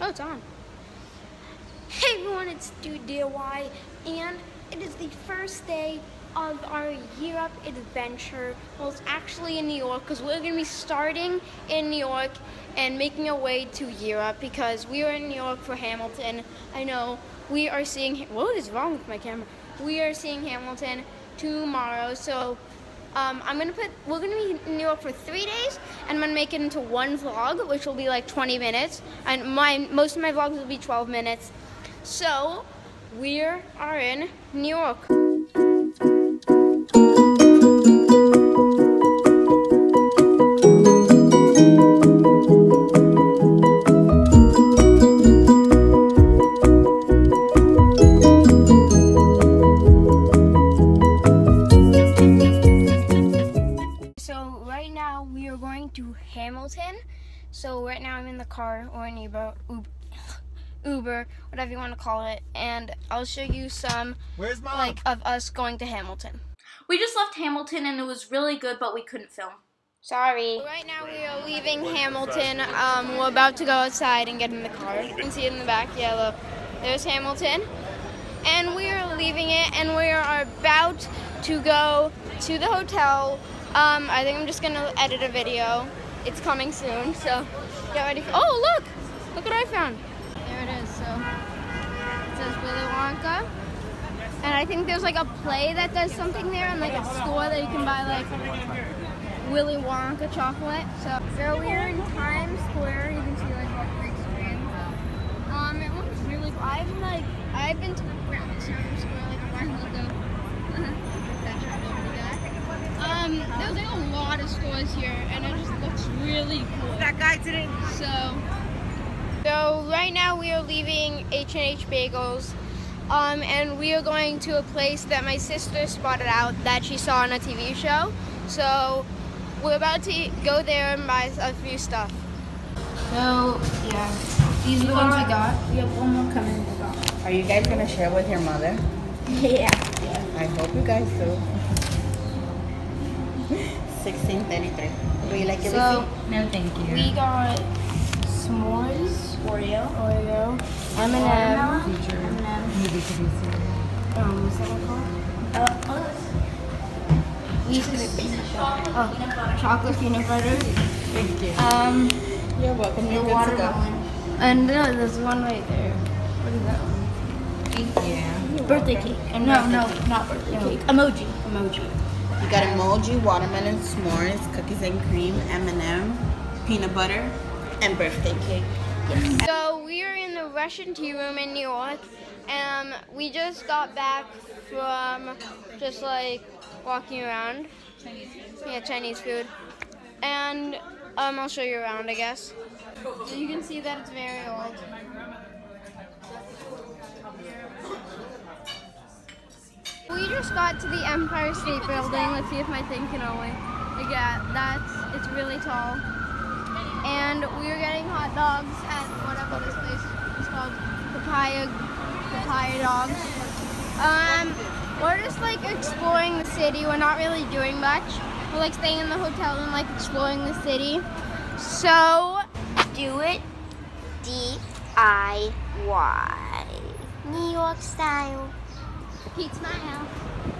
Oh, it's on. Hey everyone, it's Dude DIY, and it is the first day of our Up adventure. Well, it's actually in New York because we're going to be starting in New York and making our way to Europe because we are in New York for Hamilton. I know we are seeing. What is wrong with my camera? We are seeing Hamilton tomorrow, so um, I'm gonna put. We're gonna be in New York for three days, and I'm gonna make it into one vlog, which will be like 20 minutes, and my most of my vlogs will be 12 minutes. So we are in New York. So right now I'm in the car or an Uber, Uber, Uber, whatever you want to call it, and I'll show you some Where's mom? like of us going to Hamilton. We just left Hamilton and it was really good, but we couldn't film. Sorry. Right now we are leaving Hamilton. Um, we're about to go outside and get in the car. You can see it in the back. Yeah, look. There's Hamilton. And we are leaving it and we are about to go to the hotel. Um, I think I'm just gonna edit a video. It's coming soon, so get ready for Oh look! Look what I found. There it is. So it says Willy Wonka. And I think there's like a play that does something there and like a store that you can buy like Willy Wonka chocolate. So, so we're in Times Square. You can see like what big screen. Um, it looks really cool. I've like I've been to Times Square like a while ago. Um, there's like a lot of stores here, and I just looks really cool. that guy didn't. So, so right now we are leaving H and H Bagels, um, and we are going to a place that my sister spotted out that she saw on a TV show. So we're about to go there and buy a few stuff. So yeah, these are the ones we got. We have one more coming. Are you guys gonna share with your mother? Yeah. I hope you guys do. 1633. Do you like So everything? No, thank you. we got s'mores, Oreo, Oreo, M&M, Future M&M. movie producer. Um, what's that one called? Reese's oh, chocolate peanut butter. Thank you. Um, You're welcome. the You're good to go. watermelon. And no, there's one right there. What is that one? Yeah. Birthday cake. And no, no, not birthday cake. Emoji. Emoji. You got emoji, watermelon, s'mores, cookies and cream, M&M, peanut butter, and birthday cake. So we are in the Russian tea room in New York. and we just got back from just like walking around. Yeah, Chinese food. And um, I'll show you around, I guess. So you can see that it's very old. Just got to the Empire State Building. Let's see if my thing can only. Yeah, that's it's really tall. And we are getting hot dogs at whatever this place is called, Papaya Papaya Dogs. Um, we're just like exploring the city. We're not really doing much. We're like staying in the hotel and like exploring the city. So do it D-I-Y. New York style. Pete smile.